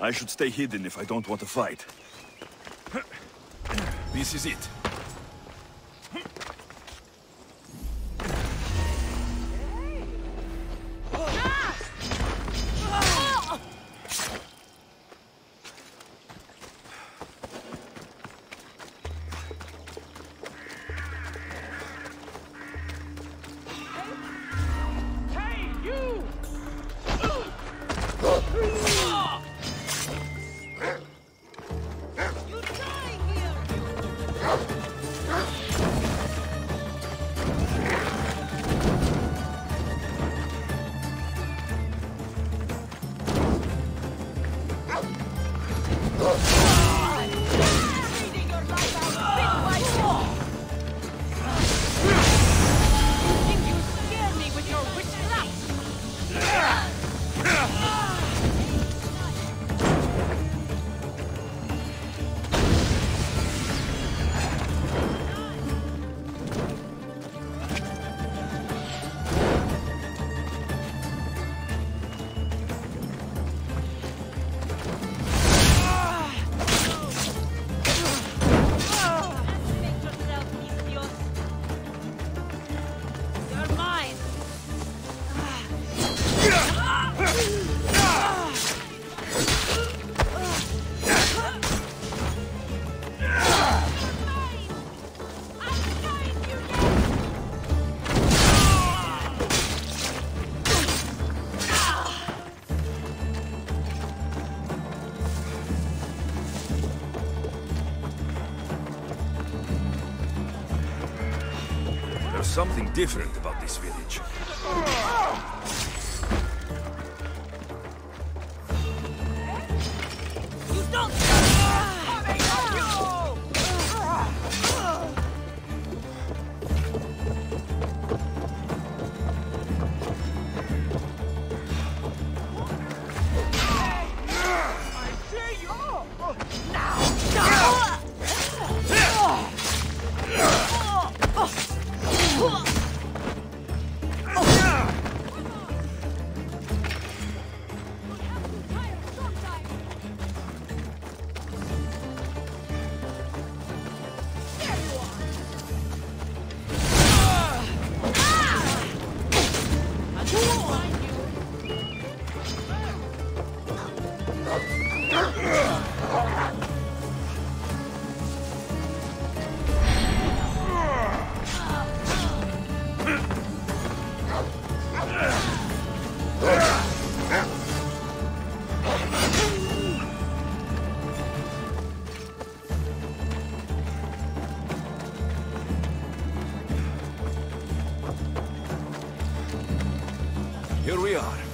I should stay hidden if I don't want to fight. This is it. There's something different about this village. Here we are.